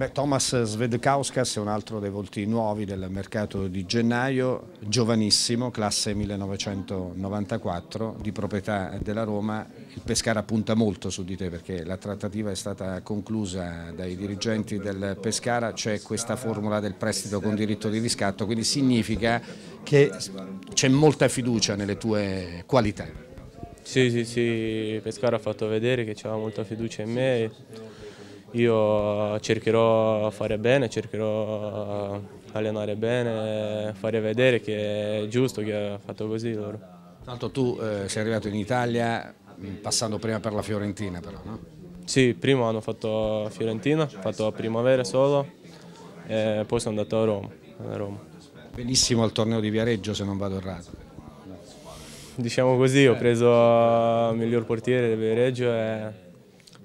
Beh, Thomas Svedkauskas è un altro dei volti nuovi del mercato di gennaio, giovanissimo, classe 1994, di proprietà della Roma. Il Pescara punta molto su di te perché la trattativa è stata conclusa dai dirigenti del Pescara, c'è questa formula del prestito con diritto di riscatto, quindi significa che c'è molta fiducia nelle tue qualità. Sì, sì, sì, Pescara ha fatto vedere che c'era molta fiducia in me io cercherò di fare bene, cercherò di allenare bene, fare vedere che è giusto che ha fatto così loro. L'altro tu eh, sei arrivato in Italia passando prima per la Fiorentina però, no? Sì, prima hanno fatto Fiorentina, ho fatto primavera solo e poi sono andato a Roma. A Roma. Benissimo al torneo di Viareggio se non vado errato. Diciamo così, ho preso il miglior portiere di Viareggio e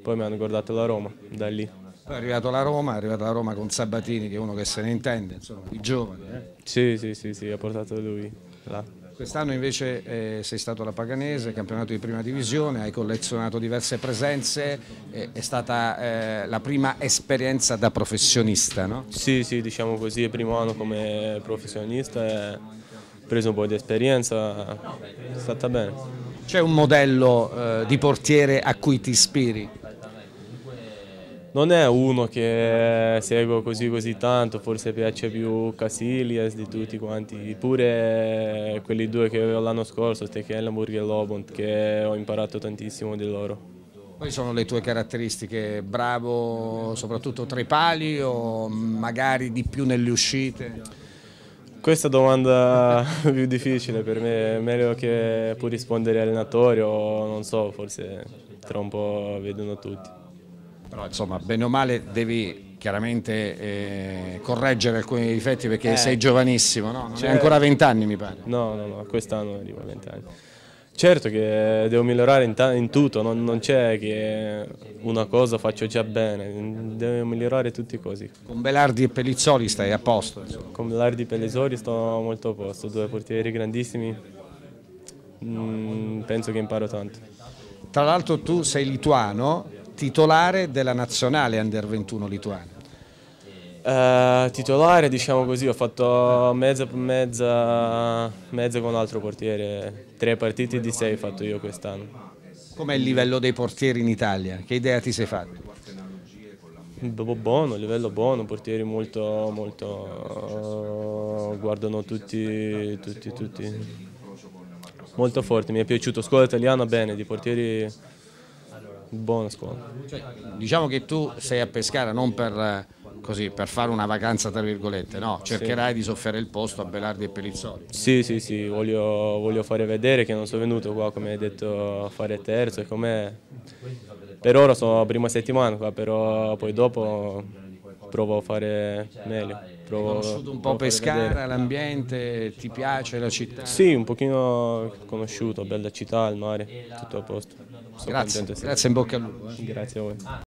poi mi hanno guardato la Roma, da lì. Poi è arrivato la Roma, è arrivata la Roma con Sabatini che è uno che se ne intende, insomma, i giovani. Eh? Sì, sì, sì, sì, ha portato lui là. Quest'anno invece eh, sei stato alla Paganese, campionato di prima divisione, hai collezionato diverse presenze, eh, è stata eh, la prima esperienza da professionista, no? Sì, sì, diciamo così, il primo anno come professionista ho preso un po' di esperienza, è stata bene. C'è un modello eh, di portiere a cui ti ispiri? Non è uno che seguo così così tanto, forse piace più Casillas di tutti quanti, pure quelli due che avevo l'anno scorso, Stekelenburg e Lobont, che ho imparato tantissimo di loro. Quali sono le tue caratteristiche? Bravo soprattutto tra i pali o magari di più nelle uscite? Questa domanda è più difficile per me, è meglio che può rispondere allenatore o non so, forse tra un po' vedono tutti. Però insomma, bene o male devi chiaramente eh, correggere alcuni difetti perché eh, sei giovanissimo, no? Non cioè, ancora 20 anni mi pare. No, no, no, quest'anno arrivo a 20 anni. Certo che devo migliorare in, in tutto, non, non c'è che una cosa faccio già bene, devo migliorare tutte le cose. Con Belardi e Pellizzoli stai a posto? Insomma. Con Belardi e Pellizzoli sto molto a posto, due portieri grandissimi, mm, penso che imparo tanto. Tra l'altro tu sei lituano, titolare della nazionale Under 21 lituana? Uh, titolare diciamo così, ho fatto mezza, mezza, mezza con un altro portiere, tre partite di sei ho fatto io quest'anno. Com'è il livello dei portieri in Italia? Che idea ti sei fatto? Buono, livello buono, portieri molto, molto uh, guardano tutti, tutti, tutti, molto forti, mi è piaciuto, scuola italiana bene, di portieri buona scuola. Cioè, diciamo che tu sei a Pescara non per, così, per fare una vacanza tra virgolette, no? cercherai sì. di soffiare il posto a Belardi e Pellizzoli. Sì, sì, sì, voglio, voglio, fare vedere che non sono venuto qua come hai detto a fare terzo e. Per ora sono la prima settimana qua, però poi dopo provo a fare meglio. Provo, Hai conosciuto un po' Pescara, l'ambiente, ti piace la città? Sì, un pochino conosciuto, bella città, il mare, tutto a posto. Grazie, grazie in bocca al lupo. Eh. Grazie a voi.